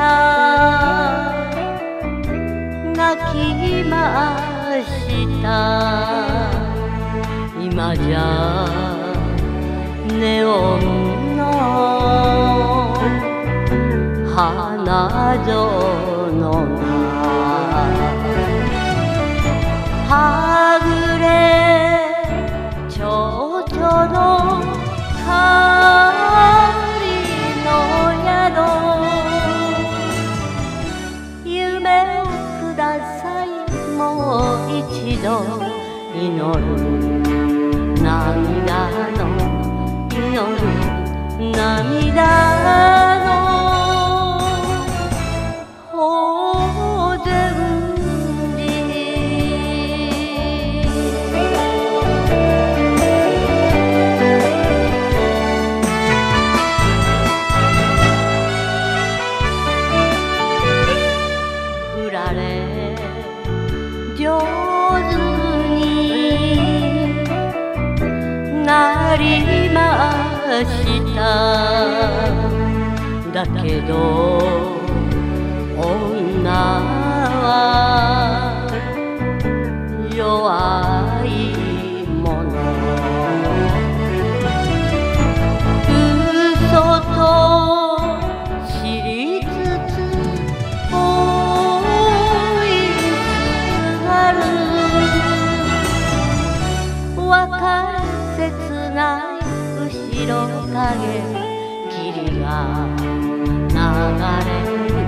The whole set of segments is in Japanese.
た泣きました。今じゃネオンの花園が夜涙の祈る涙。なりました。だけど女は弱いもの。嘘と知りつつ追いすがる別れ切ない後ろ影霧が流れる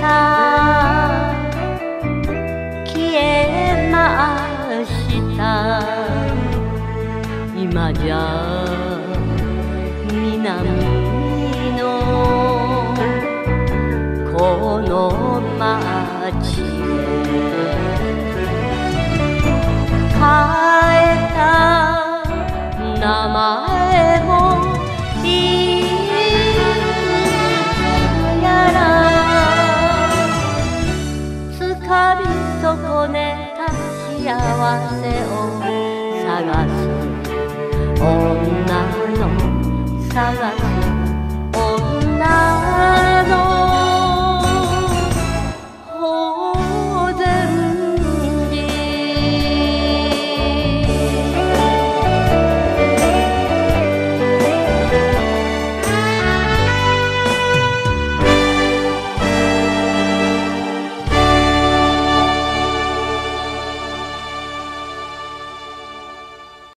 した。消えました。今じゃ南のこの街へ。変えた名前。せを探す女の探す女